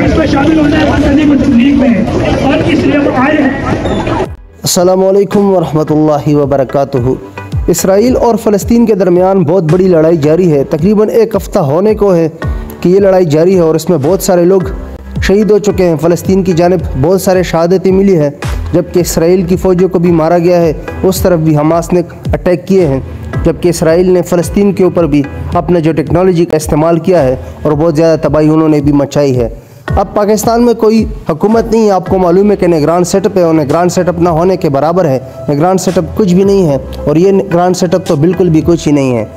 इसमें शामिल होना असलकम वबरक इसराइल और फ़लस्तीन के दरमियान बहुत बड़ी लड़ाई जारी है। तकरीबन एक हफ़्ता होने को है कि ये लड़ाई जारी है और इसमें बहुत सारे लोग शहीद हो चुके हैं। फ़लस्तीन की जानब बहुत सारे शहादतें मिली हैं, जबकि इसराइल की फ़ौजों को भी मारा गया है। उस तरफ़ भी हमास ने अटैक किए हैं। जबकि इसराइल ने फ़लस्तीन के ऊपर भी अपने जो टेक्नोलॉजी का इस्तेमाल किया है और बहुत ज़्यादा तबाही उन्होंने भी मचाई है। अब पाकिस्तान में कोई हुकूमत नहीं है, आपको मालूम है कि निगरान सेटअप है और निगरान सेटअप ना होने के बराबर है। निगरान सेटअप कुछ भी नहीं है और ये निगरान सेटअप तो बिल्कुल भी कुछ ही नहीं है।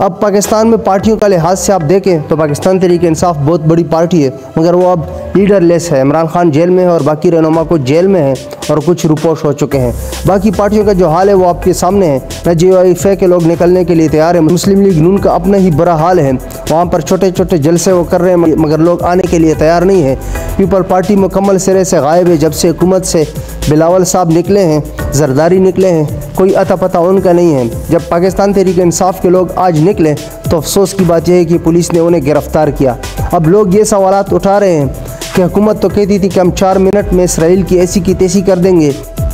अब पाकिस्तान में पार्टियों का लिहाज से आप देखें तो पाकिस्तान तरीके इंसाफ बहुत बड़ी पार्टी है, मगर वो अब लीडर लेस है। इमरान खान जेल में है और बाकी रहनुमा को जेल में है और कुछ रुपोश हो चुके हैं। बाकी पार्टियों का जो हाल है वो आपके सामने है। न जी के लोग निकलने के लिए तैयार है। मुस्लिम लीग नून का अपना ही बुरा हाल है। वहाँ पर छोटे छोटे जलसे वो कर रहे हैं, मगर लोग आने के लिए तैयार नहीं है। पीपल पार्टी मुकम्मल सिरे से गायब है। जब से हुकूमत से बिलावल साहब निकले हैं, जरदारी निकले हैं, कोई अता पता उनका नहीं है। जब पाकिस्तान तहरीक इंसाफ के लोग आज निकले तो अफसोस की बात यह है कि पुलिस ने उन्हें गिरफ़्तार किया। अब लोग ये सवाल उठा रहे हैं कि हुकूमत तो कहती थी कि हम चार मिनट में इसराइल की ऐसी की तैसी कर देंगे।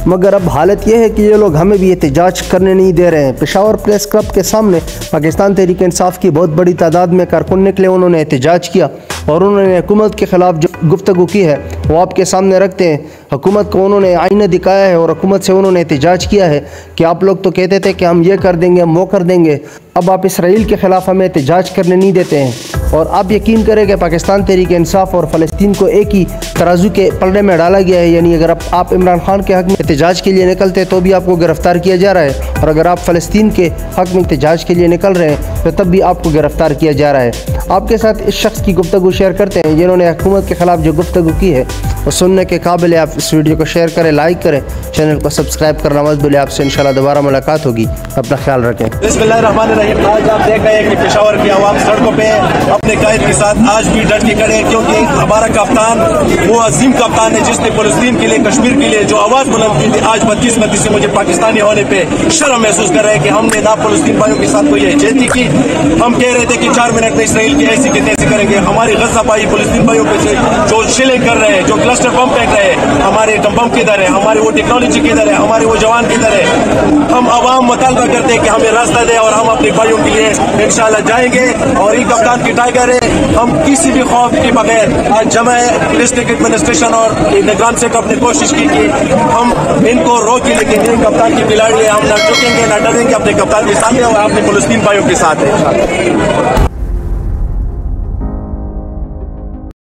मगर अब हालत यह है कि ये लोग हमें भी एहतजाज करने नहीं दे रहे हैं। पेशावर प्रेस क्लब के सामने पाकिस्तान तहरीक इंसाफ की बहुत बड़ी तादाद में कारकुन निकले उन्होंने एहतजाज किया और उन्होंने हुकूमत के ख़िलाफ़ जो गुफ्तु की है, वो आपके सामने रखते हैं। हुकूमत को उन्होंने आईना दिखाया है और हुकूमत से उन्होंने एहतजाज किया है कि आप लोग तो कहते थे कि हम ये कर देंगे, हम वो कर देंगे। अब आप इसराइल के ख़िलाफ़ हमें एहतजाज करने नहीं देते हैं। और आप यकीन करें कि पाकिस्तान तहरीक इंसाफ और फ़लस्तीन को एक ही तराजू के पलड़े में डाला गया है। यानी अगर आप इमरान खान के हक में एहतजाज के लिए निकलते तो भी आपको गिरफ़्तार किया जा रहा है। और अगर आप फ़लस्तीन के हक में एहतजाज के लिए निकल रहे हैं तो तब भी आपको गिरफ़्तार किया जा रहा है। आपके साथ इस शख्स की गुफ्तु शेयर करते हैं, जिन्होंने हुकूमत के ख़िलाफ़ जो गुफ्तु की है। वो सुनने के काबिल आप इस वीडियो को शेयर करें लाइक करें चैनल को सब्सक्राइब करना मत भूलें, आपसे इंशाल्लाह दोबारा मुलाकात होगी। अपना ख्याल रखें। पेशावर की आवाम सड़कों पे अपने कायद के साथ आज भी डट के खड़े हैं, क्योंकि हमारा कप्तान, वो अजीम कप्तान है, जिसने फलस्तीन के लिए, कश्मीर के लिए जो आवाज़ बुलंद की थी, आज बदकिस्मती से मुझे पाकिस्तानी होने पे शर्म महसूस कर रहे हैं कि हमने ना फलस्तीन भाइयों के साथ कोई एजेंसी की हम कह रहे थे कि चार मिनट में इसराइल की ऐसी की तैसी करेंगे। हमारी गजा भाई फलस्तीन भाइयों पे जो शिलिंग कर रहे हैं, जो क्लस्टर बम फेंक रहे हैं, हमारे बम किधर है? हमारी वो टेक्नोलॉजी किधर है? हमारे वो जवान किधर है? हम आवाम मुतालबा करते हैं कि हमें रास्ता दे और हम अपने भाइयों के लिए इंशाल्लाह जाएँगे। और ये कप्तान की टाइगर है। हम किसी भी खौफ के बगैर आज जमा डिस्ट्रिक्ट एडमिनिस्ट्रेशन और निगरान से अपने कोशिश की कि हम इनको रोके लेकिन ये कप्तान की खिलाड़ी है। हम ना झुकेंगे, ना डरेंगे। अपने कप्तान के साथ और अपने फलस्तीन भाइयों के साथ है।